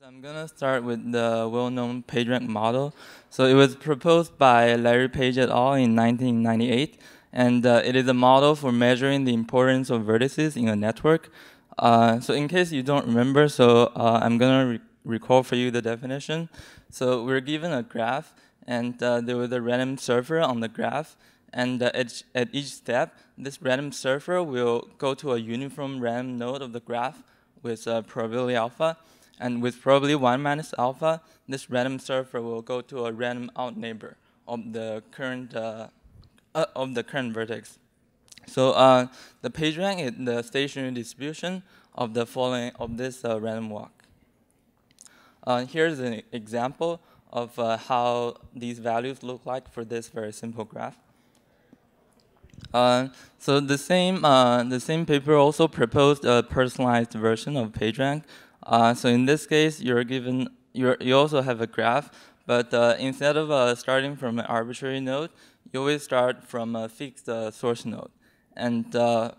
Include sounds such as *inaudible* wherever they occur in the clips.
So I'm gonna start with the well-known PageRank model. So it was proposed by Larry Page et al. in 1998, and uh, it is a model for measuring the importance of vertices in a network. Uh, so in case you don't remember, so uh, I'm gonna re recall for you the definition. So we're given a graph, and uh, there was a random surfer on the graph, and uh, at, at each step, this random surfer will go to a uniform random node of the graph with uh, probability alpha, and with probably 1 minus alpha, this random surfer will go to a random out neighbor of the current, uh, uh, of the current vertex. So uh, the PageRank is the stationary distribution of the following of this uh, random walk. Uh, here's an example of uh, how these values look like for this very simple graph. so the same, the same paper also proposed a personalized version of PageRank uh, so in this case, you're given, you're, you also have a graph, but uh, instead of uh, starting from an arbitrary node, you always start from a fixed uh, source node. And uh,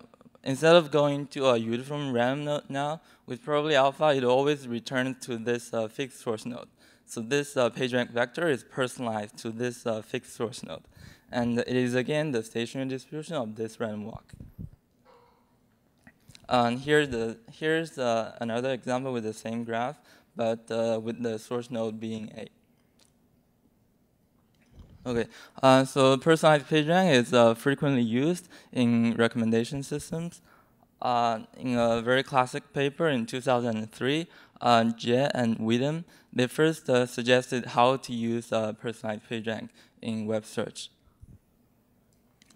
instead of going to a uniform random node now, with probability alpha, it always returns to this uh, fixed source node. So this PageRank vector is personalized to this fixed source node. And it is again the stationary distribution of this random walk. And here the, here's uh, another example with the same graph, but uh, with the source node being A. Okay, uh, so personalized PageRank is uh, frequently used in recommendation systems. Uh, in a very classic paper in 2003, uh, Jeh and Widom, they first suggested how to use personalized PageRank in web search.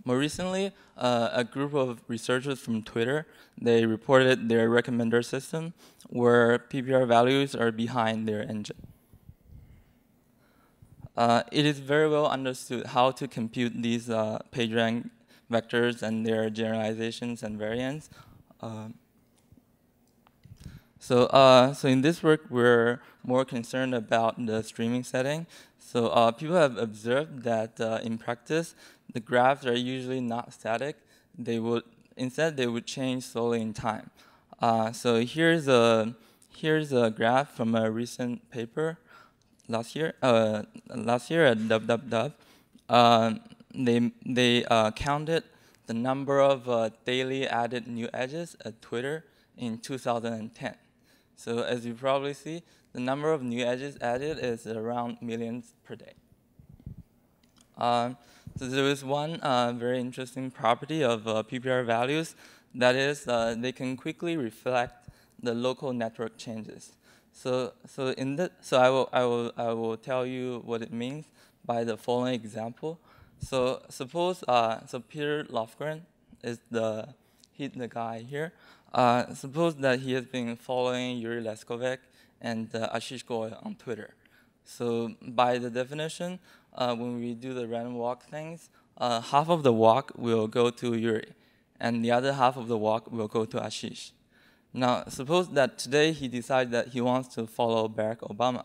More recently, uh, a group of researchers from Twitter, they reported their recommender system where PPR values are behind their engine. Uh, it is very well understood how to compute these uh, PageRank vectors and their generalizations and variants. Uh, so, uh, so in this work, we're more concerned about the streaming setting. So uh, people have observed that uh, in practice, the graphs are usually not static. They would instead they would change slowly in time. Uh, so here's a here's a graph from a recent paper last year. Uh, last year at www, uh, they they counted the number of daily added new edges at Twitter in 2010. So as you probably see, the number of new edges added is around millions per day. Um, so there is one uh, very interesting property of uh, PPR values, that is uh, they can quickly reflect the local network changes. So, so in the, so I will, I will, I will tell you what it means by the following example. So suppose, uh, so Peter Lofgren is the, he, the guy here. Uh, suppose that he has been following Jure Leskovec and uh, Ashish Goel on Twitter. So by the definition, uh, when we do the random walk things, uh, half of the walk will go to Yuri, and the other half of the walk will go to Ashish. Now, suppose that today he decides that he wants to follow Barack Obama.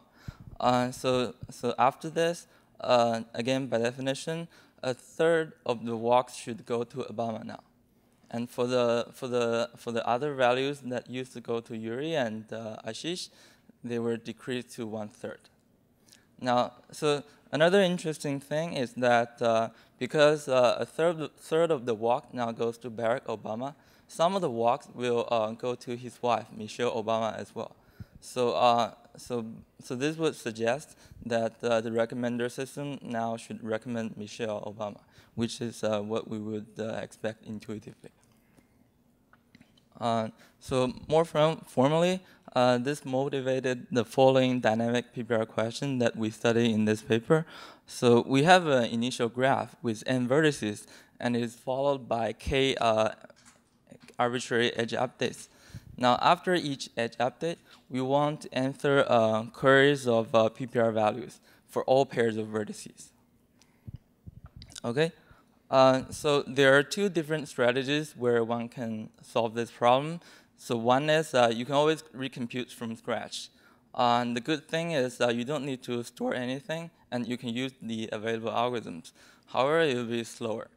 Uh, so, so after this, uh, again, by definition, a third of the walks should go to Obama now. And for the, for the, for the other values that used to go to Jure and uh, Ashish, they were decreased to one third. Now, so another interesting thing is that uh, because uh, a third, third of the walk now goes to Barack Obama, some of the walks will uh, go to his wife, Michelle Obama, as well. So, uh, so, so this would suggest that uh, the recommender system now should recommend Michelle Obama, which is what we would expect intuitively. So more formally, uh, this motivated the following dynamic PPR question that we study in this paper. So we have an initial graph with n vertices, and it is followed by k uh, arbitrary edge updates. Now, after each edge update, we want to enter uh, queries of uh, PPR values for all pairs of vertices. Okay, uh, so there are two different strategies where one can solve this problem. So one is uh, you can always recompute from scratch. Uh, and the good thing is uh, you don't need to store anything, and you can use the available algorithms. However, it will be slower.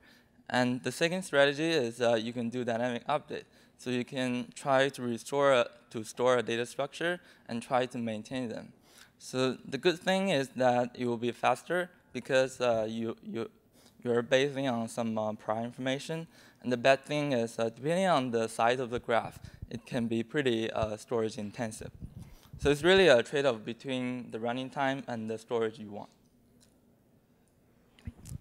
And the second strategy is uh, you can do dynamic update. So you can try to restore a, to store a data structure and try to maintain them. So the good thing is that it will be faster because uh, you you you're basing on some uh, prior information. And the bad thing is uh, depending on the size of the graph, it can be pretty uh, storage intensive. So it's really a trade-off between the running time and the storage you want.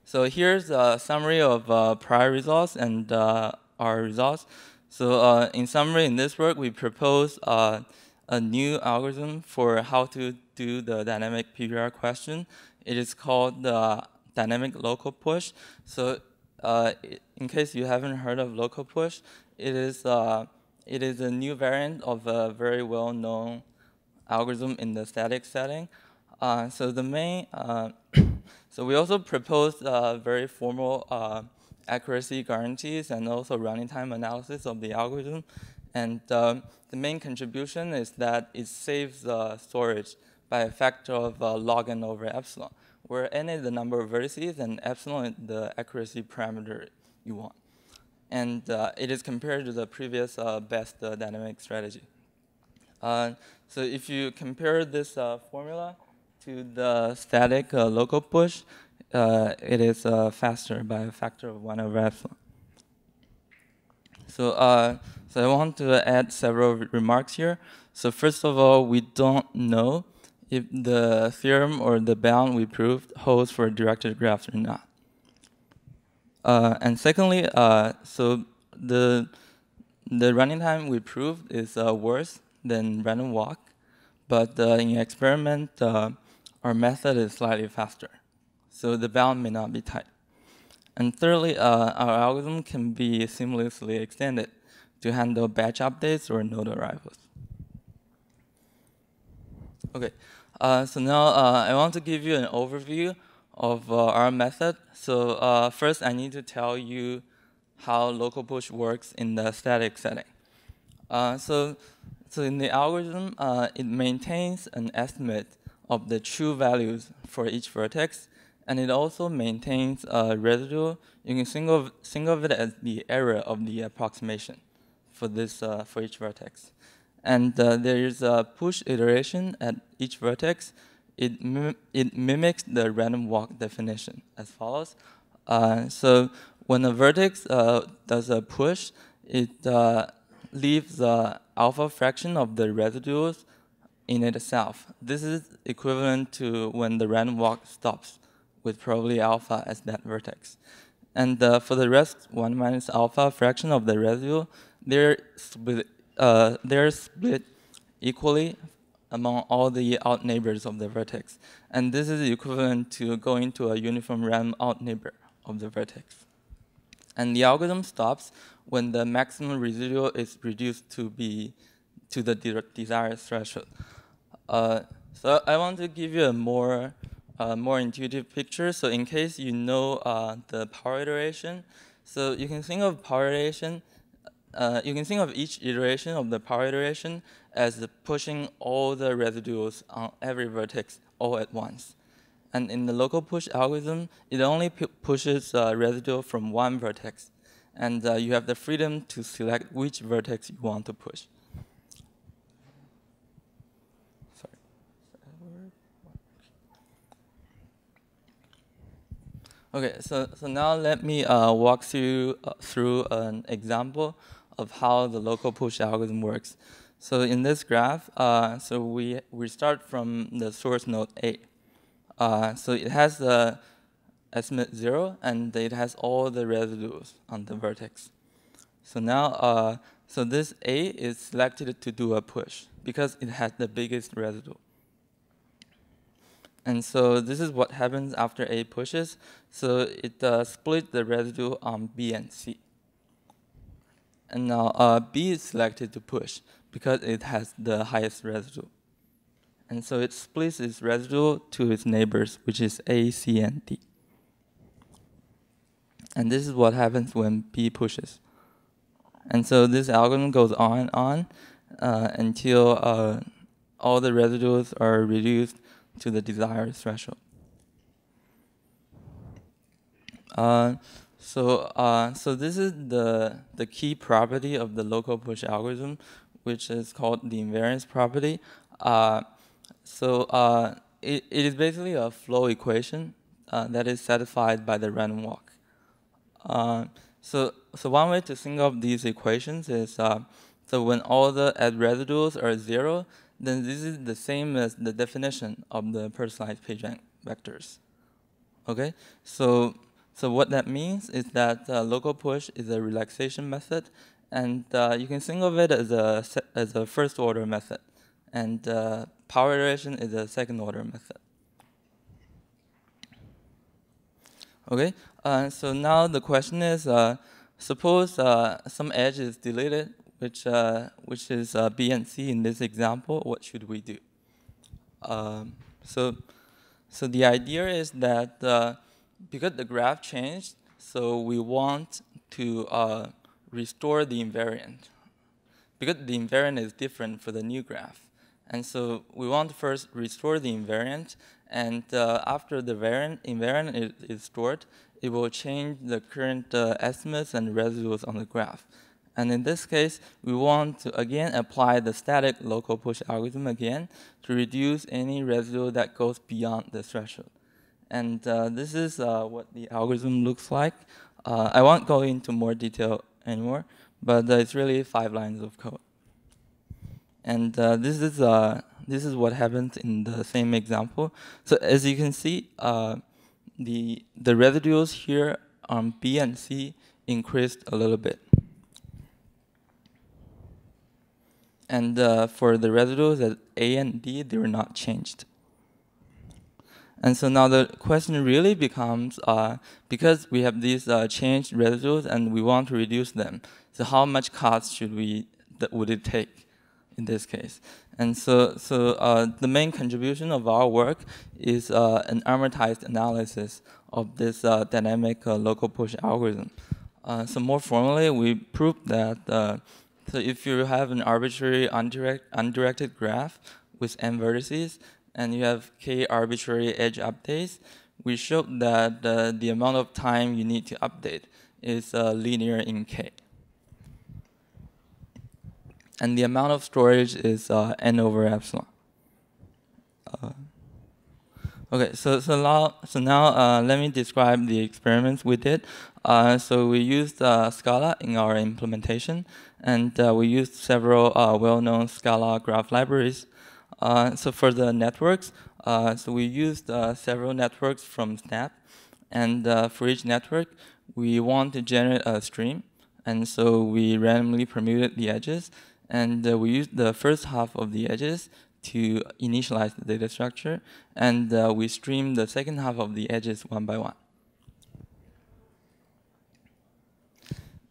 So here's a summary of uh, prior results and uh, our results. So uh, in summary, in this work, we propose a new algorithm for how to do the dynamic PPR question. It is called the dynamic local push. So uh, in case you haven't heard of local push, it is, uh, it is a new variant of a very well-known algorithm in the static setting. so the main *coughs* so we also proposed uh, very formal uh, accuracy guarantees and also running time analysis of the algorithm. And the main contribution is that it saves uh, storage by a factor of uh, log n over epsilon, where n is the number of vertices and epsilon is the accuracy parameter you want. And uh, it is compared to the previous uh, best dynamic strategy. so if you compare this formula to the static uh, local push, uh, it is uh, faster by a factor of 1 over epsilon. So, uh, so I want to add several remarks here. So first of all, we don't know if the theorem or the bound we proved holds for directed graphs or not. Uh, and secondly, uh, so the the running time we proved is worse than random walk, but in experiment, our method is slightly faster, so the bound may not be tight. And thirdly, uh, our algorithm can be seamlessly extended to handle batch updates or node arrivals. Okay, uh, so now uh, I want to give you an overview of uh, our method. So uh, first, I need to tell you how local push works in the static setting. Uh, so, so in the algorithm, it maintains an estimate of the true values for each vertex, and it also maintains a residual. You can think of, think of it as the error of the approximation for this uh, for each vertex. And uh, there is a push iteration at each vertex. It, mim it mimics the random walk definition as follows. Uh, so when a vertex uh, does a push, it uh, leaves the alpha fraction of the residuals in itself. This is equivalent to when the random walk stops with probably alpha as that vertex. And uh, for the rest, 1 minus alpha fraction of the residue, they're uh, they're split equally among all the out neighbors of the vertex. And this is equivalent to going to a uniform random out neighbor of the vertex. And the algorithm stops when the maximum residual is reduced to be to the de desired threshold. Uh, so I want to give you a more uh, more intuitive picture. So in case you know uh, the power iteration, so you can think of power iteration. Uh, you can think of each iteration of the power iteration as pushing all the residuals on every vertex all at once. And in the local push algorithm, it only pushes a residual from one vertex. And uh, you have the freedom to select which vertex you want to push. Sorry. Okay, so, so now let me uh, walk through, uh, through an example of how the local push algorithm works. So in this graph, uh, so we, we start from the source node A. Uh, so it has the estimate 0, and it has all the residues on the vertex. So now, uh, so this A is selected to do a push because it has the biggest residue. And so this is what happens after A pushes. So it uh, splits the residue on B and C. And now uh, B is selected to push because it has the highest residue. And so it splits its residue to its neighbors, which is A, C, and D. And this is what happens when B pushes. And so this algorithm goes on and on uh, until uh, all the residues are reduced to the desired threshold. Uh, So, uh, so this is the, the key property of the local push algorithm, which is called the invariance property. Uh, so uh, it, it is basically a flow equation uh, that is satisfied by the random walk. Uh, so, so one way to think of these equations is uh, so when all the ad residuals are zero, then this is the same as the definition of the personalized PageRank vectors. Okay, so so what that means is that uh, local push is a relaxation method, and uh, you can think of it as a as a first order method, and uh, power iteration is a second order method. Okay, uh, so now the question is, uh, suppose uh, some edge is deleted, which which is B and C in this example. What should we do? Um, so so the idea is that because the graph changed, so we want to uh, restore the invariant. Because the invariant is different for the new graph. And so we want to first restore the invariant, and uh, after the variant, invariant is, is, stored, it will change the current uh, estimates and residuals on the graph. And in this case, we want to again apply the static local push algorithm again to reduce any residue that goes beyond the threshold. And uh, this is uh, what the algorithm looks like. Uh, I won't go into more detail anymore, but it's really five lines of code. And uh, this is uh, this is what happens in the same example. So as you can see, uh, the the residuals here on B and C increased a little bit. And for the residuals at A and D, they were not changed. And so now the question really becomes, uh, because we have these uh, changed residuals and we want to reduce them, so how much cost should we, would it take in this case? And so, so uh, the main contribution of our work is uh, an amortized analysis of this uh, dynamic uh, local push algorithm. so more formally, we proved that so if you have an arbitrary undirect, undirected graph with n vertices, and you have k arbitrary edge updates, we showed that uh, the amount of time you need to update is uh, linear in k. And the amount of storage is uh, n over epsilon. Uh, okay, so so now so now uh, let me describe the experiments we did. Uh, so we used Scala in our implementation, and we used several well-known Scala graph libraries. Uh, so for the networks, uh, so we used uh, several networks from Snap, and for each network, we want to generate a stream, and so we randomly permuted the edges, and we used the first half of the edges to initialize the data structure, and uh, we stream the second half of the edges one by one.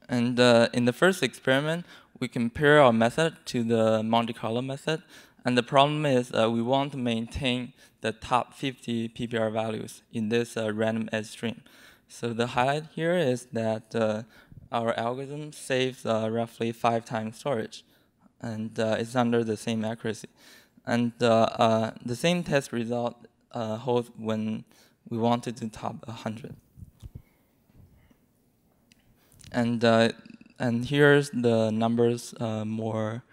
And uh, in the first experiment, we compare our method to the Monte Carlo method, and the problem is uh, we want to maintain the top 50 PPR values in this uh, random edge stream. So the highlight here is that uh, our algorithm saves uh, roughly five times storage, and uh, it's under the same accuracy. And uh, the same test result holds when we wanted to top 100. And and here's the numbers more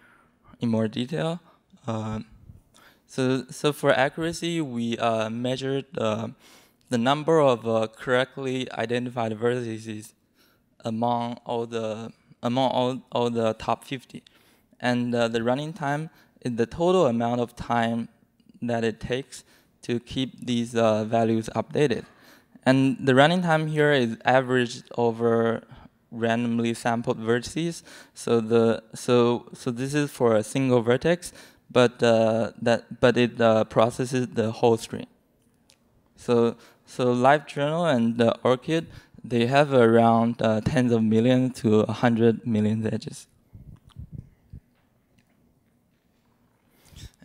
in more detail. Uh, so, so for accuracy, we uh, measured uh, the number of uh, correctly identified vertices among all the among all, all the top 50, and uh, the running time is the total amount of time that it takes to keep these uh, values updated. And the running time here is averaged over randomly sampled vertices. So the so so this is for a single vertex, but uh, that but it uh, processes the whole stream. So so LiveJournal and the Orkut they have around uh, tens of millions to a hundred million edges.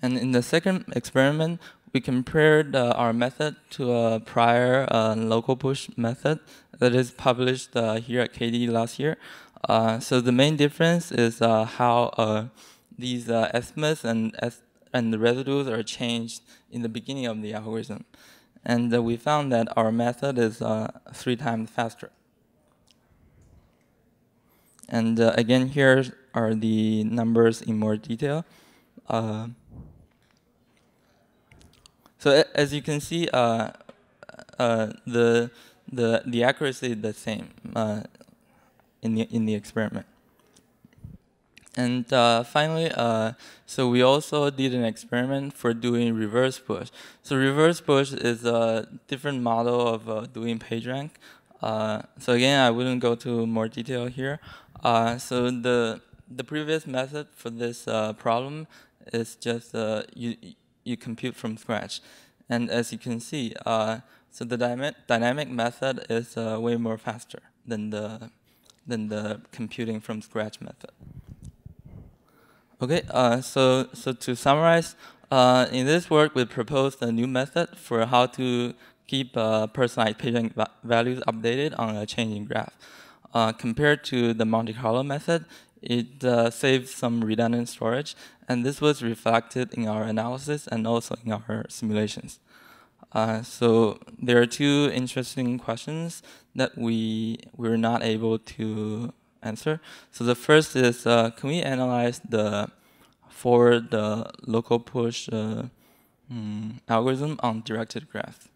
And in the second experiment, we compared uh, our method to a prior uh, local push method that is published uh, here at KDD last year. so the main difference is how these uh, estimates and, and the residues are changed in the beginning of the algorithm. And uh, we found that our method is uh, three times faster. And uh, again, here are the numbers in more detail. Uh, so as you can see, uh, the the the accuracy is the same in the in the experiment. And uh, finally, uh, so we also did an experiment for doing reverse push. So reverse push is a different model of uh, doing PageRank. Uh, so again, I wouldn't go to more detail here. Uh, so the the previous method for this uh, problem is just you you compute from scratch, and as you can see, so the dynamic dynamic method is way more faster than the than the computing from scratch method. Okay, uh, so, so to summarize, uh, in this work, we proposed a new method for how to keep uh, personalized patient va values updated on a changing graph. Uh, compared to the Monte Carlo method, it uh, saves some redundant storage, and this was reflected in our analysis and also in our simulations. Uh, so there are two interesting questions that we were not able to answer. So the first is, uh, can we analyze the forward the local push uh, mm, algorithm on directed graphs?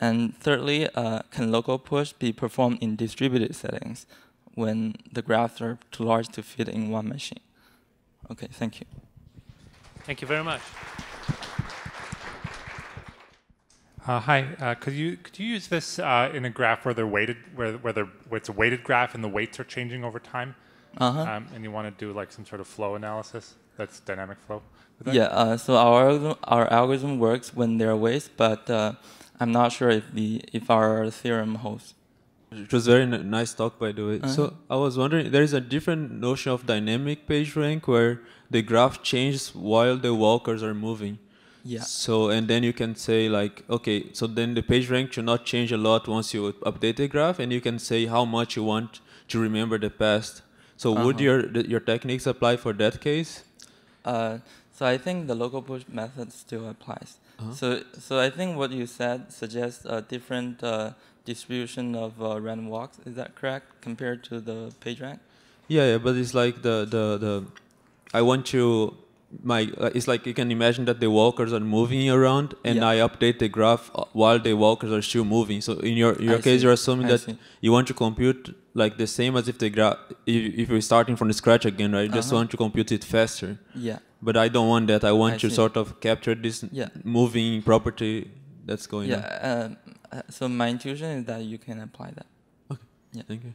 And thirdly, uh, can local push be performed in distributed settings when the graphs are too large to fit in one machine? Okay, thank you. Thank you very much. Uh, hi, uh, could you could you use this uh, in a graph where they're weighted, where where, they're, where it's a weighted graph and the weights are changing over time, -huh. um, and you want to do like some sort of flow analysis that's dynamic flow? Yeah, uh, so our algorithm, our algorithm works when there are weights, but uh, I'm not sure if the if our theorem holds. It was very nice talk, by the way. -huh. So I was wondering, there is a different notion of dynamic page rank where the graph changes while the walkers are moving. Yeah. So and then you can say like, okay, so then the page rank should not change a lot once you update the graph, and you can say how much you want to remember the past. So uh -huh. would your your techniques apply for that case? Uh, so I think the local push method still applies. Uh -huh. So so I think what you said suggests a different uh, distribution of uh, random walks. Is that correct compared to the page rank? Yeah, yeah, but it's like the the the I want to my uh, it's like you can imagine that the walkers are moving around and yeah. I update the graph uh, while the walkers are still moving. So in your your I case, see. you're assuming I that see. you want to compute like the same as if the graph if, if you're starting from the scratch again, right? You uh -huh. just uh-huh. want to compute it faster. Yeah. But I don't want that. I want I to see. sort of capture this yeah. moving property that's going yeah, on. Yeah. Um, uh, so my intuition is that you can apply that. Okay. Yeah. Thank you.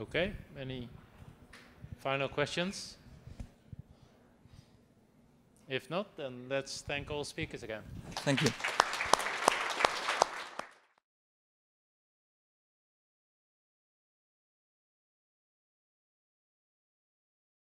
Okay. Any final questions? If not, then let's thank all speakers again. Thank you.